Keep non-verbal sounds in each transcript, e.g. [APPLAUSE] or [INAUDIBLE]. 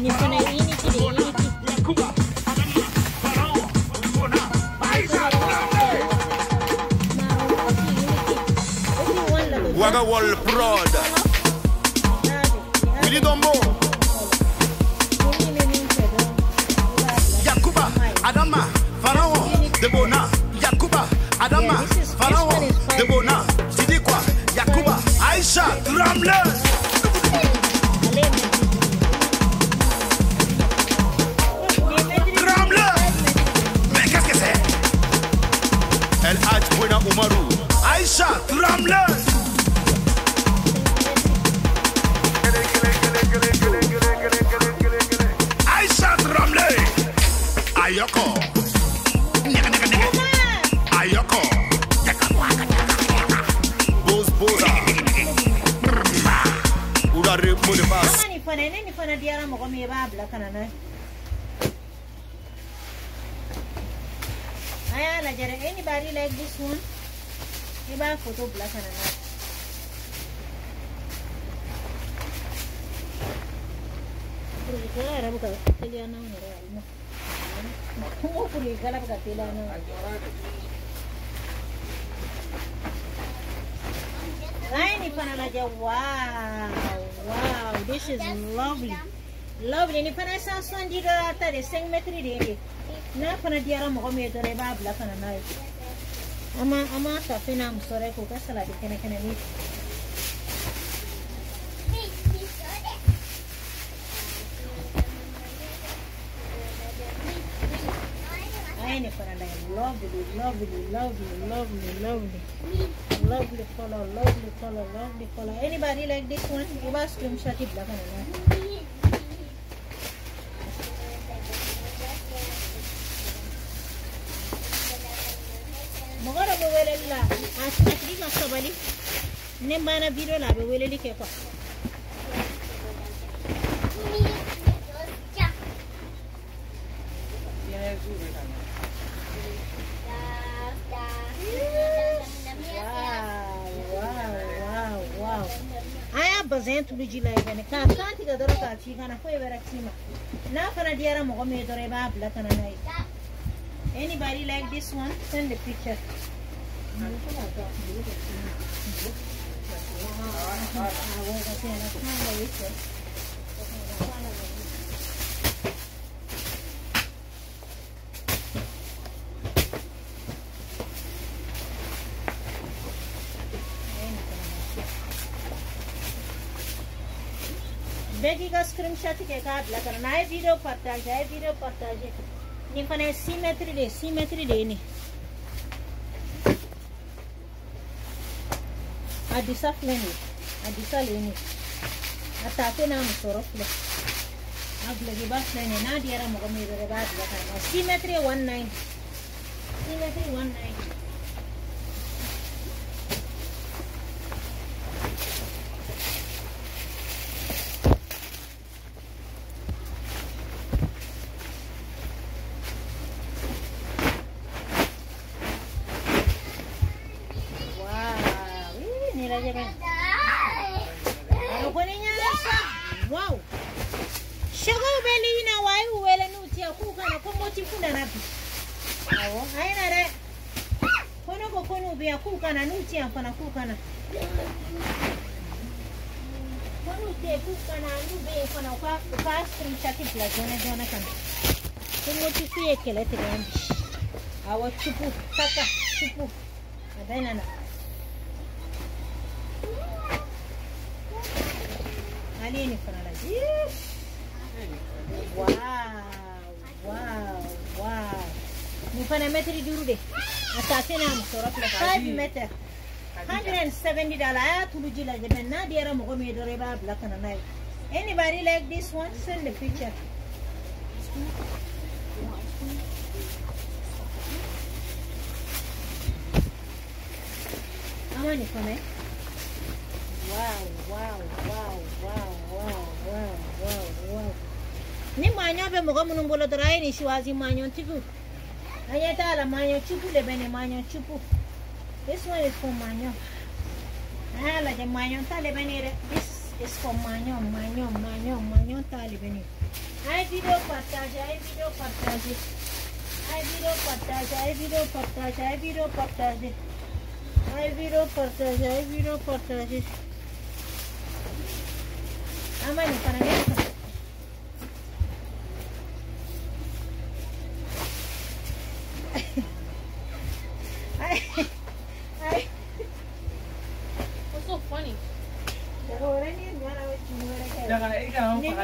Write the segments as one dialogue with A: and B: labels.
A: Ni fana ini ki de ini ki.
B: Yakuba, Anania, Pharaoh, Bona, Aisha, Ramle.
A: Ma o ki ini ki. O ki wan la lo.
C: Waga Wall Prod. Willy Dombo. El Hadj Buena Umaru, Aisha, Ramle. Aisha, Ramle. Ayoko. Nyaga, nyaga, nyaga. Ayoko. Bas.
A: Fana ne ni fana diyara mɔgɔ min ye i Ini na dyan. Anybody like this one? Diba? Photo plus na na. Wow! Wow! This is lovely. Lovely. Ni Panala n'a fana diyara mɔgɔ min ye dɔrɔn i b'a bila ka na n'a ye an ma an ma tafe n'a muso wɛrɛ k'o kɛ salati kɛnɛ kɛnɛni ai ni fana lajɛ lovely lovely lovely lovely lovely lovely color lovely color lovely color anybody like this one i b'a screenshot bila ka na n'a ne banna video la kana n'a fana diyara mɔgɔ min ye dɔrɔn b'a bila ka na n'a anybody like this one? Send the picture. bɛɛ k'i बेगी का screenshot के card लगा नए video पर ताज है video पर ताज है ने फने सिमेट्री ले सिमेट्री àdìsá filẹ̀ ni àdìsá lè ni àtàtẹ́ náà mo sọ̀rọ̀ filẹ̀ àbùlẹ̀dì bá filẹ̀ ni n'a diyara mɔgɔ min yɛrɛ b'a dilan k'a ma simɛtiri one ninety simɛtiri one ninety. shaka ubeli ina wai uwele nutia kukana komoti kuna napi awo haina re. Kono kokono ubia kukana nutia kana kukana kono utie kukana nube kana uka uka strita kipla zona zona kana. Komoti kuye kelete gambi awo chupu kaka chupu. Adaina na alini kana la yes Wow, wow, wow. Ni fana metri duuru de. A tafe na. Five meter. Hundred and seventy dollar. A y'a tulu ji lajɛ mɛ n'a diyara mɔgɔ min ye dɔrɔn i b'a bila ka na n'a ye. Anybody like this one? Send the picture. Ama ni fana ye. manyope moka munombolotera yini shiwazi manyo tipu anyatala manyo chipu lebene manyo chipu this one is for manyo ala je manyo talebenere this is for manyo manyo manyo manyo talebenere ay video partage ay video partage. Ay video partage ay video partage ay video partage. Ay video partage ay video partage. Amani para
D: mí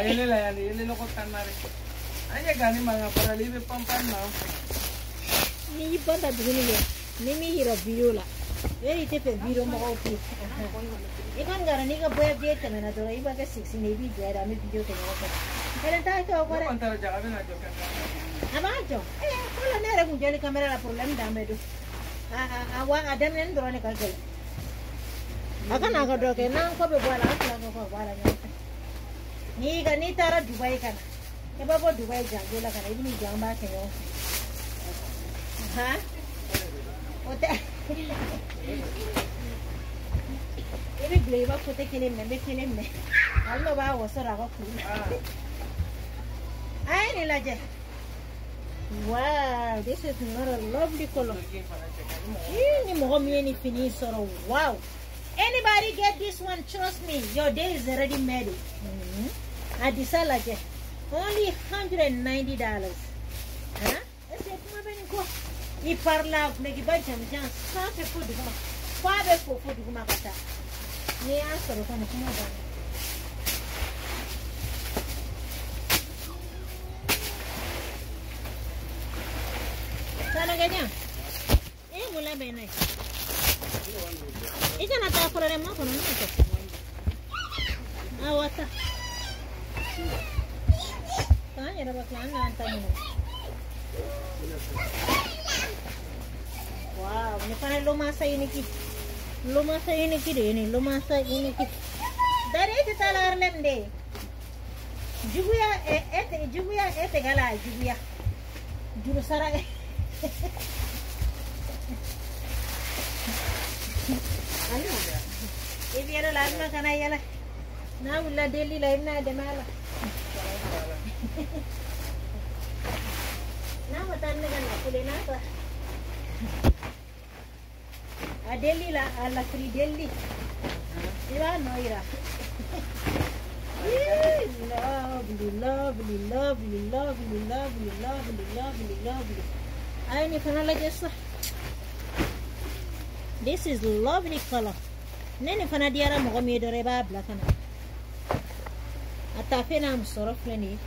D: ini lah yang ini lo kotan aja gani
A: mangga mau ini ipan ini ya ini mihiro biru lah ini mau kopi ikan gara nih kau boleh dia atau lagi pakai sisi nih biru tengok kan kalian tahu itu apa
D: kan kalau jaga bina jokan apa
A: aja eh kalau nih ada kamera lah problem dah medu awak ada nih dorong kalau akan aku dorong nih aku lagi aku bebuat lagi nyika neitara dubai kana ipapo dubai jagola kana iri migamba yake yonke ha iri gula ibakote kele mna bekele mna alino bawosora bakulu ayi nilaje Wow, this is not a lovely color. Ni mɔgɔ min ye nin fini sɔrɔ, wow. Anybody get this one? Trust me, your day is already made. Mm -hmm. Mm-hmm. adisa la je only 190 dollars. Huh? Ese kuma ben ko? I parla legi ba jam jam sa fe fo duguma fa be fo fo duguma kata. Ni an soro kana kuma ba sana ganya eh mula benai ika na ta kula kono ni ko awata Tanya dapat mana antamu? Wow, ni pahel ini ki, lumasa ini ki deh ni, lumasa ini ki. Dari itu salah lembde. Juga ya, eh, eh, juga ya, eh, segala eh, juga ya. Juru sarang. Eh. Ini ada lama kan ya lah. Nah, ulah daily lah, ini ada malah. A Delhi la, Delhi. Lovely, lovely, lovely, lovely, lovely, lovely, lovely, lovely. Ayun, ipanalagay sa. This is lovely color. Nene fana diara mo komi dore ba black na. Atafe na am sorof nene.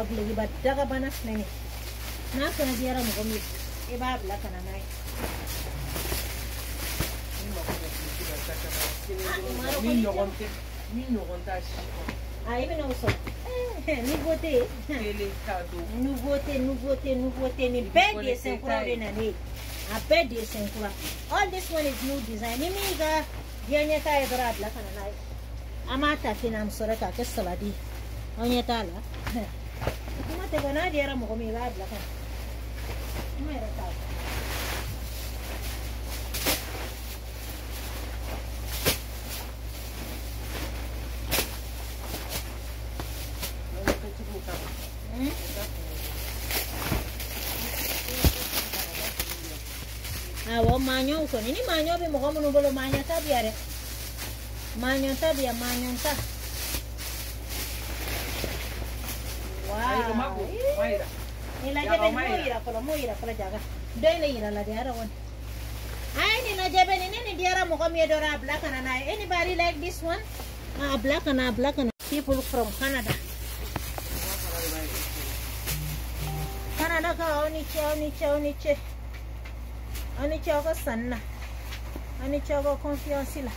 A: Aglegi ba daga banas nene. Na fana diara mo komi. min
D: min nouveauté.
A: Nouveauté nouveauté nouveauté. Nin bɛɛ de ye senkura de nana all this one is new design. Ni min ka diɲɛ ɲɛta ye dɔrɔn a bila ka na n'a ye an b'a ta ten an bɛ sɔrɔ k'a kɛ saladi anw ɲɛ t'a [LAUGHS]
D: la kuma
A: tɛ awo maño usoni ni maño bi mogo munu bolo tadi tabia re tadi ya maño ta wow nilajebe moira kola moira kola jaga doyle ira la diara one ay nilajebe like this one people from Canada Canada ka oniche oniche oniche oniche ko sanna oniche ko confiance la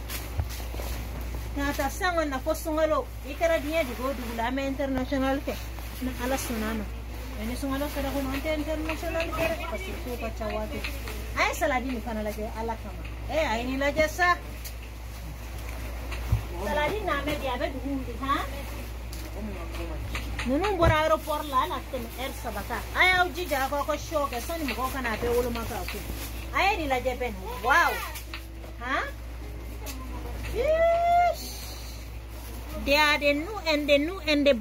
A: nata sango na ko sungalo ikara di digo dugula me international ke na ala ini sunga lo sara kun ante ante kira sala le kare pasi ko pachawati ay sala di kana la je ala kama eh ay ni la je sa sala di dia be ha? Nunu bora aéroport la ala air sabata aya u jija ko ko shoke soni mo kana be wolo maka ko aya ni kan la pen. wow. Ha? Yes. They are the new and the new and the